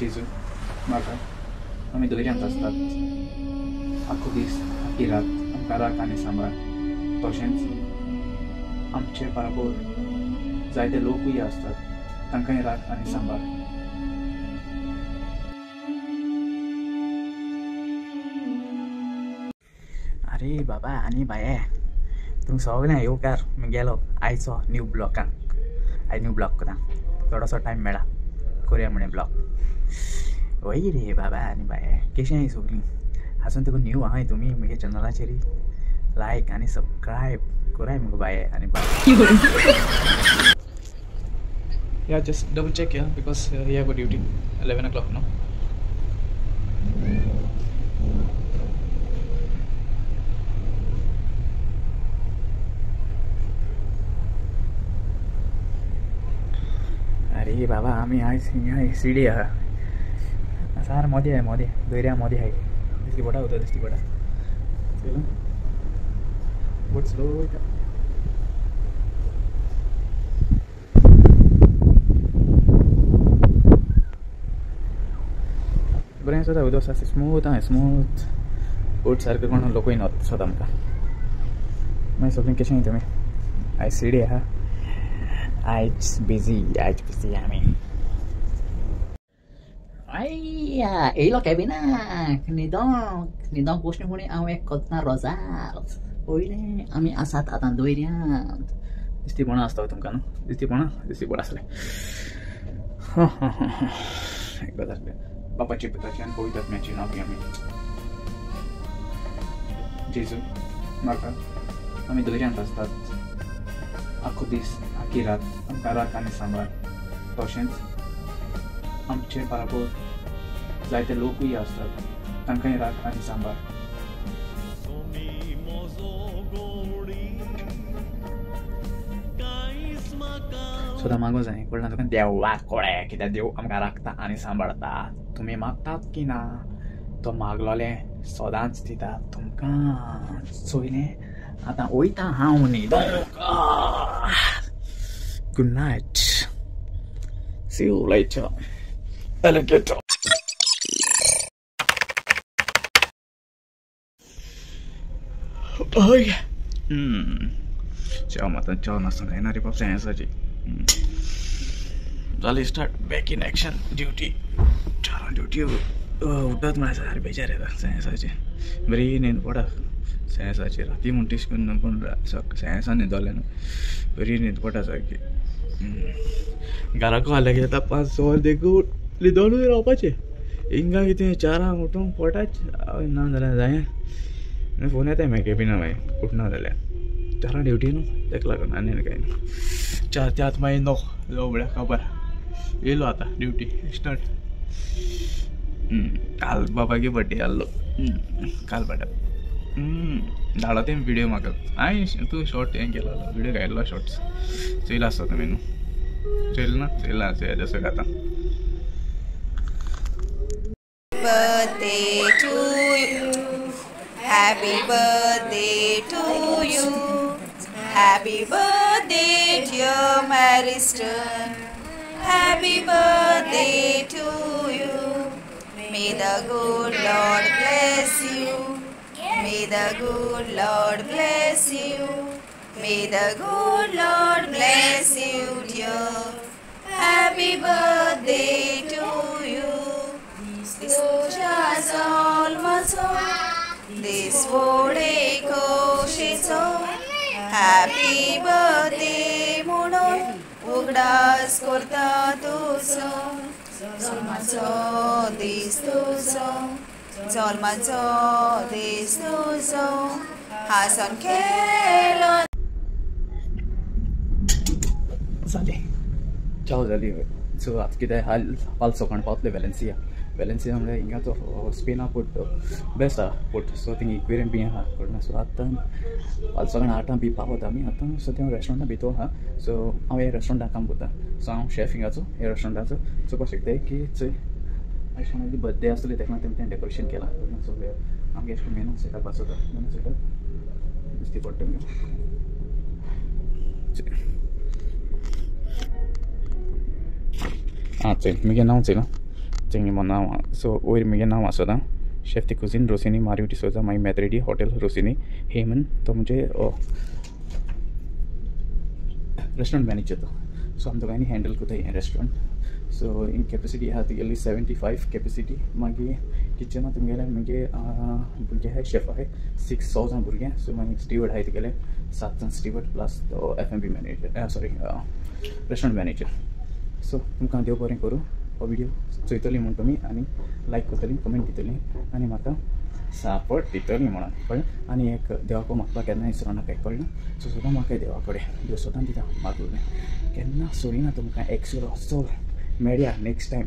जेजू म्हाका आमी धैर्यांत आसतात आखो दीस आखी रात आमकां राख आनी सांबाळ तशेंच आमचे बाराबोर जायते लोकूय आसतात तांकांय राख आनी सांबाळ अरे बाबा आनी बाये तुमी सगळें येवकार गेलो आयचो न्यू ब्लॉकांक आयज न्यू ब्लॉक करता थोडोसो टायम मेळा कोरया म्हणे ब्लॉक वय रे बाबा आनी बाये कशें आहाय सगलीं आजून तुका न्यू आहाय तुमी म्हगे चॅनलाचेर लायक आनी सबस्क्रायब कोराय मुगो बाये आनी bye Yeah, just double check, yeah, because uh, you have a duty. 11 o'clock, no? अरे बाबा आमी आयज हिंगा सिडी आहा सार मोदी दर्या मोदी आहाय दिसती पडा उदक दिसती पडा चलो बोट स्लो वयता बरें सुद्दां उदक आसा स्मूथ आहाय स्मूथ बोट सारकें कोण लोकूय नोत सोद आमकां मागीर सगळीं कशें तुमी आयज सिडी आहा आयज बिज़ी आयज बिज़ी आमी Aia, येयलो कॅबिनाक न्हिदोंक न्हिदोंक बसलें म्हणे हांव एक कोतना रोजार पयलें आमी आसात आतां दोयऱ्यांत दिसतीपणां आसता तुमकां न्हू दिसतीपणां दिसतीपण आसलें एकदां सारकें बापाची पिताची आनी पवित्र मॅची नांव घे आमी जेजू म्हाका आमी दर्यांत आसतात आख्खो दीस आख्खी रात आमकां राख आनी सांबाळ तशेंच आमचे बराबर जायते लोकूय आसतात तांकांय राख आनी सांबाळ सुद्दां मागो जाय कडल्यान तुका देवा कोळे कित्याक देव आमकां राखता आनी सांबाळता तुमी मागतात की ना तो मागलोले सदांच दिता तुमकां चोयलें आतां वयता हांव न्हिदोंक good night see you later alligator Oj. Mm. Ciao, mata ciao na sana na ripa sen sa ji. झाली start back in action duty चार ड्युटी उठत म्हळ्यार सारकें बेजार येता सायन्साचे बरी न्हीद पडा। सायन्साची राती म्हण टीश करून पूण सायन्सान न्हिदोलें न्हू बरी न्हीद पाँच स वर देखून न्हिदोनूय रावपाचें हिंगा कितें चारांक पडटाच ना जाल्यार जायें फ़ोन येताय मागीर केबिना मागीर उठना जाल्यार चारां ड्युटी न्हू ताका लागून आनी कांय ना चार त्यात मागीर नो लो म्हळ्यार खबर येयलो आतां ड्युटी स्टार्ट काल बाबागे बड्डे आहलो काल बड्डे धाडो तें विडियो म्हाका हांवें तूं शॉर्ट हें केलो विडियो काडलो शॉर्ट्स चोयला आसता तुमी न्हू चोयला ना चोयला चोया जसो आतां birthday to you. Happy birthday to you. Happy birthday, dear Mariston. Happy birthday to you. May the good Lord bless you. May the good Lord bless you. May the good Lord bless you, dear. Happy birthday दीस व्हडेको शेचो happy birthday म्हणून उगडास करता तुजो जल्माचो दीस तुजो जल्माचो दीस तुजो हासन खेळो जालें चाव जाली सो आतां कितें हाल हाल सकाळ पावतले वेलेन्सिया म्हळ्यार हिंगा तो स्पेना पोट बेस्ट आहा पोट सो थिंग इक्वेरियम बी आहा कडना सो आतां हाल सकाळ आठां बी पावत आमी आतां सद्या रेस्टॉरंटा भितर आहा सो हांव हे रेस्टॉरंटाक काम करता सो हांव शेफ हिंगाचो हे रेस्टॉरंटाचो चोवपाक शकता की चोय आयज कोणाची बर्थडे आसतली तेका लागून तें डेकोरेशन केलां सो आमगे एश मेनू सेटअप आसता मेनू सेटअप दिसती पडटा आं चल मगे नांव चल मो वयर म्हजें नांव आसा सदां chef de cuisine Rosini Mario D'Souza मागीर मॅद्रेडी हॉटेल रोसिनी हेमन तो म्हणजे रेस्टॉरंट मॅनेजर तो सो आमी दोगांयनी हँडल हें रेस्टॉरंट सो इन कॅपेसिटी आहा तुगेली सेवेंटी फायव कॅपेसिटी मागीर किचनांत तुमगेले म्हणजे भुरगे आहाय शेफ आहाय सिक्स थावजंड भुरगे सो मागीर स्टिवर्ड आहाय तुगेले सात जाण स्टिवर्ड प्लस तो F M B manager sorry restaurant manager so तुमकां देव बरें करूँ हो व्हिडिओ चोयतली म्हूण तुमी आनी लायक करतली कमेंट दितली. आनी म्हाका सापट दितली म्हणून. कळ्ळें आनी एक देवाको म्हाका केन्ना विसरो नाका कळ्ळें सो सदां म्हाका देवा कडेन देव सदां दिता मागून केन्ना सोडिना तुमकां एक्सुरो चल मेळया नेक्स्ट टायम